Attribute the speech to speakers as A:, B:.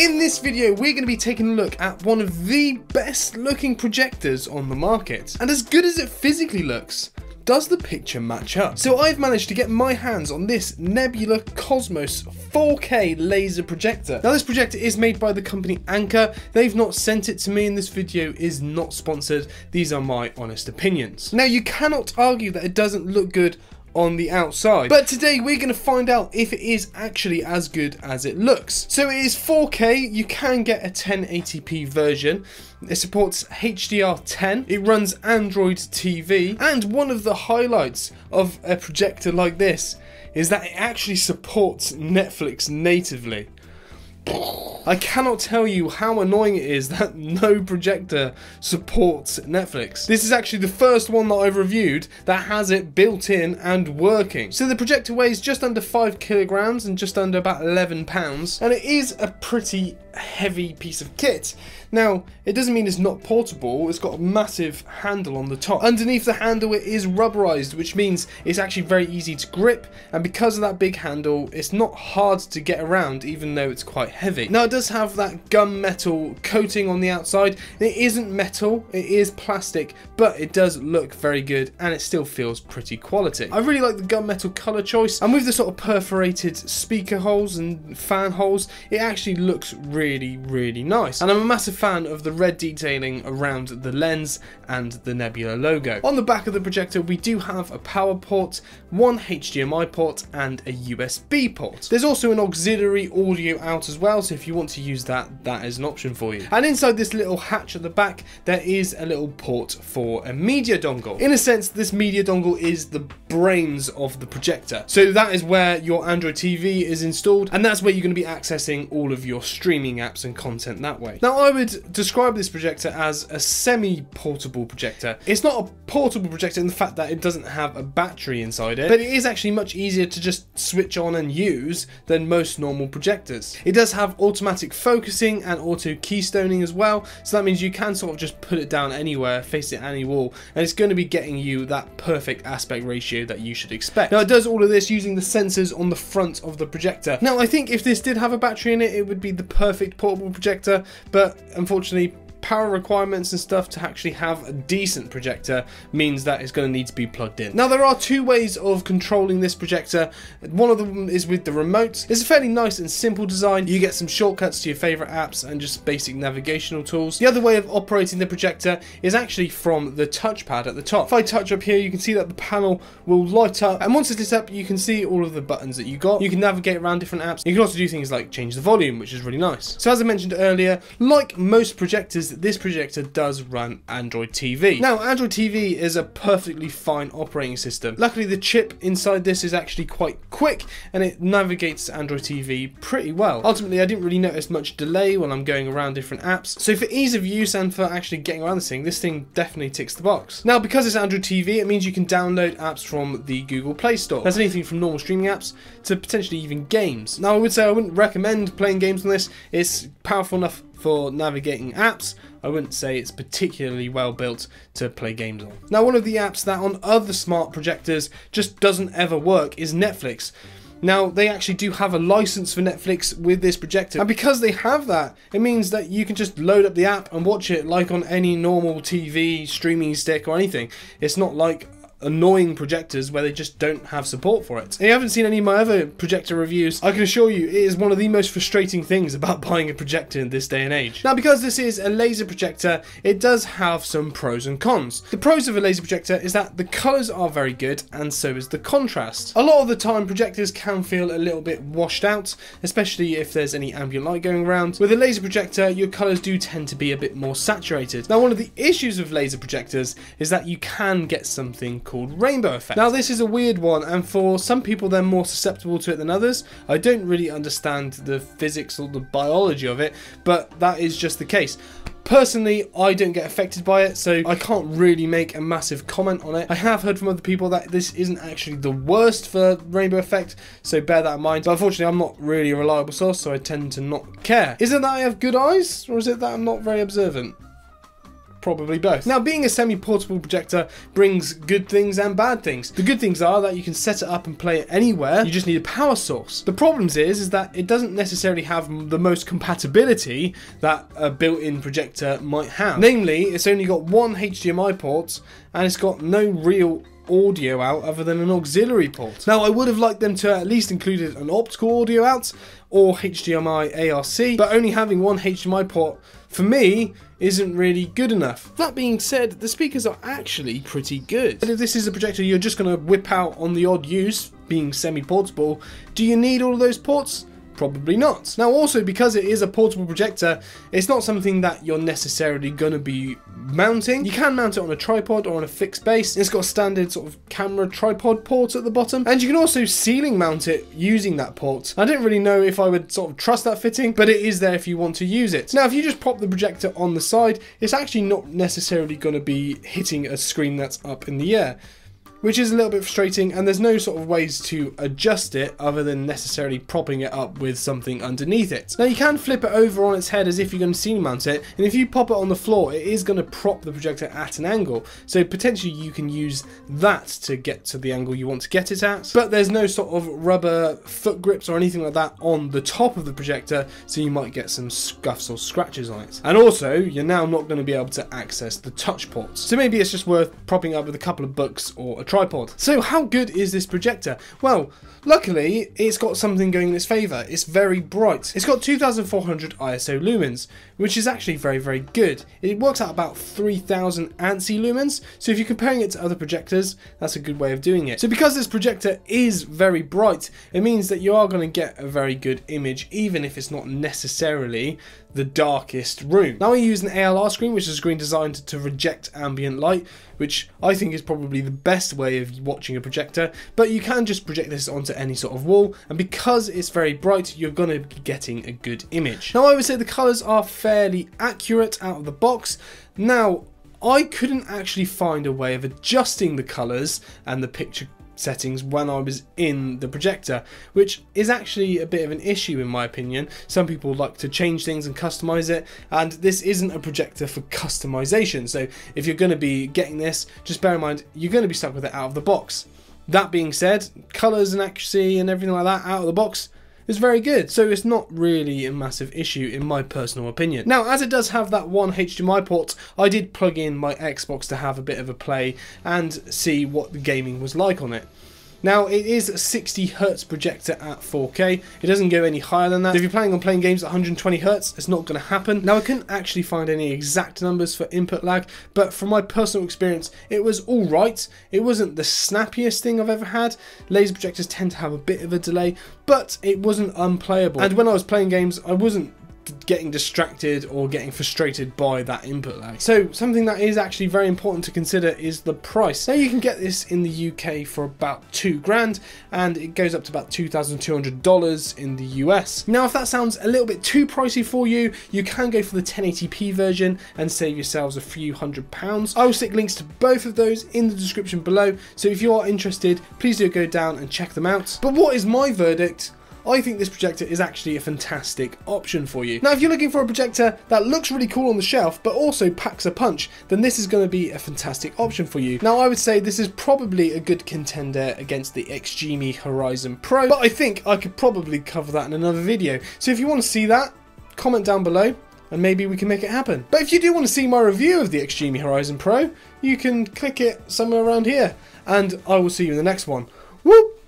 A: In this video, we're going to be taking a look at one of the best looking projectors on the market. And as good as it physically looks, does the picture match up? So I've managed to get my hands on this Nebula Cosmos 4K laser projector. Now this projector is made by the company Anker. They've not sent it to me and this video is not sponsored. These are my honest opinions. Now you cannot argue that it doesn't look good on the outside. But today we're going to find out if it is actually as good as it looks. So it is 4K, you can get a 1080p version. It supports HDR10, it runs Android TV, and one of the highlights of a projector like this is that it actually supports Netflix natively. I cannot tell you how annoying it is that no projector supports Netflix. This is actually the first one that I've reviewed that has it built in and working. So the projector weighs just under 5 kilograms and just under about 11 pounds and it is a pretty heavy piece of kit. Now, it doesn't mean it's not portable, it's got a massive handle on the top. Underneath the handle it is rubberized, which means it's actually very easy to grip, and because of that big handle, it's not hard to get around even though it's quite heavy. Now it does have that gunmetal coating on the outside. It isn't metal, it is plastic, but it does look very good and it still feels pretty quality. I really like the gunmetal colour choice, and with the sort of perforated speaker holes and fan holes, it actually looks really, really nice. And I'm a massive fan of the red detailing around the lens and the Nebula logo. On the back of the projector we do have a power port, one HDMI port and a USB port. There's also an auxiliary audio out as well so if you want to use that that is an option for you. And inside this little hatch at the back there is a little port for a media dongle. In a sense this media dongle is the brains of the projector. So that is where your Android TV is installed and that's where you're going to be accessing all of your streaming apps and content that way. Now I would describe this projector as a semi-portable projector. It's not a portable projector in the fact that it doesn't have a battery inside it, but it is actually much easier to just switch on and use than most normal projectors. It does have automatic focusing and auto keystoning as well, so that means you can sort of just put it down anywhere, face it any wall, and it's going to be getting you that perfect aspect ratio that you should expect. Now it does all of this using the sensors on the front of the projector. Now I think if this did have a battery in it, it would be the perfect portable projector, but unfortunately power requirements and stuff to actually have a decent projector means that it's going to need to be plugged in. Now there are two ways of controlling this projector. One of them is with the remote. It's a fairly nice and simple design. You get some shortcuts to your favorite apps and just basic navigational tools. The other way of operating the projector is actually from the touchpad at the top. If I touch up here you can see that the panel will light up and once it's lit up you can see all of the buttons that you got. You can navigate around different apps. You can also do things like change the volume which is really nice. So as I mentioned earlier, like most projectors this projector does run Android TV. Now, Android TV is a perfectly fine operating system. Luckily, the chip inside this is actually quite quick and it navigates Android TV pretty well. Ultimately, I didn't really notice much delay when I'm going around different apps. So for ease of use and for actually getting around this thing, this thing definitely ticks the box. Now, because it's Android TV, it means you can download apps from the Google Play Store. That's anything from normal streaming apps to potentially even games. Now, I would say I wouldn't recommend playing games on this. It's powerful enough for navigating apps, I wouldn't say it's particularly well built to play games on. Now one of the apps that on other smart projectors just doesn't ever work is Netflix. Now, they actually do have a license for Netflix with this projector, and because they have that, it means that you can just load up the app and watch it like on any normal TV, streaming stick, or anything. It's not like annoying projectors where they just don't have support for it. If you haven't seen any of my other projector reviews, I can assure you it is one of the most frustrating things about buying a projector in this day and age. Now because this is a laser projector, it does have some pros and cons. The pros of a laser projector is that the colours are very good and so is the contrast. A lot of the time projectors can feel a little bit washed out, especially if there's any ambient light going around. With a laser projector, your colours do tend to be a bit more saturated. Now one of the issues with laser projectors is that you can get something called rainbow effect. Now this is a weird one and for some people they're more susceptible to it than others. I don't really understand the physics or the biology of it, but that is just the case. Personally, I don't get affected by it, so I can't really make a massive comment on it. I have heard from other people that this isn't actually the worst for rainbow effect, so bear that in mind. But unfortunately, I'm not really a reliable source, so I tend to not care. Is it that I have good eyes, or is it that I'm not very observant? Probably both. Now, being a semi-portable projector brings good things and bad things. The good things are that you can set it up and play it anywhere. You just need a power source. The problems is, is that it doesn't necessarily have the most compatibility that a built-in projector might have. Namely, it's only got one HDMI port and it's got no real audio out other than an auxiliary port. Now I would have liked them to at least included an optical audio out or HDMI ARC, but only having one HDMI port for me isn't really good enough. That being said, the speakers are actually pretty good. But if this is a projector you're just going to whip out on the odd use, being semi-portable, do you need all of those ports? Probably not. Now also because it is a portable projector, it's not something that you're necessarily going to be mounting. You can mount it on a tripod or on a fixed base. It's got a standard sort of camera tripod port at the bottom. And you can also ceiling mount it using that port. I don't really know if I would sort of trust that fitting, but it is there if you want to use it. Now if you just pop the projector on the side, it's actually not necessarily going to be hitting a screen that's up in the air which is a little bit frustrating and there's no sort of ways to adjust it other than necessarily propping it up with something underneath it. Now you can flip it over on its head as if you're going to ceiling mount it and if you pop it on the floor it is going to prop the projector at an angle so potentially you can use that to get to the angle you want to get it at but there's no sort of rubber foot grips or anything like that on the top of the projector so you might get some scuffs or scratches on it. And also you're now not going to be able to access the touch ports so maybe it's just worth propping up with a couple of books or a tripod. So how good is this projector? Well, luckily it's got something going in its favour. It's very bright. It's got 2400 ISO lumens, which is actually very, very good. It works out about 3000 ANSI lumens, so if you're comparing it to other projectors, that's a good way of doing it. So because this projector is very bright, it means that you are going to get a very good image, even if it's not necessarily the darkest room. Now I use an ALR screen, which is a screen designed to reject ambient light, which I think is probably the best way of watching a projector, but you can just project this onto any sort of wall, and because it's very bright, you're going to be getting a good image. Now I would say the colours are fairly accurate out of the box. Now, I couldn't actually find a way of adjusting the colours and the picture settings when I was in the projector, which is actually a bit of an issue in my opinion. Some people like to change things and customize it, and this isn't a projector for customization. So if you're going to be getting this, just bear in mind you're going to be stuck with it out of the box. That being said, colors and accuracy and everything like that out of the box is very good, so it's not really a massive issue in my personal opinion. Now, as it does have that one HDMI port, I did plug in my Xbox to have a bit of a play and see what the gaming was like on it. Now it is a 60 Hz projector at 4K. It doesn't go any higher than that. So if you're planning on playing games at 120 Hz, it's not going to happen. Now I couldn't actually find any exact numbers for input lag, but from my personal experience, it was all right. It wasn't the snappiest thing I've ever had. Laser projectors tend to have a bit of a delay, but it wasn't unplayable. And when I was playing games, I wasn't getting distracted or getting frustrated by that input lag. So something that is actually very important to consider is the price. Now you can get this in the UK for about two grand and it goes up to about $2,200 in the US. Now if that sounds a little bit too pricey for you, you can go for the 1080p version and save yourselves a few hundred pounds. I will stick links to both of those in the description below. So if you are interested, please do go down and check them out. But what is my verdict? I think this projector is actually a fantastic option for you. Now if you're looking for a projector that looks really cool on the shelf but also packs a punch then this is going to be a fantastic option for you. Now I would say this is probably a good contender against the XGIMI Horizon Pro but I think I could probably cover that in another video. So if you want to see that comment down below and maybe we can make it happen. But if you do want to see my review of the XGIMI Horizon Pro you can click it somewhere around here and I will see you in the next one. Whoop!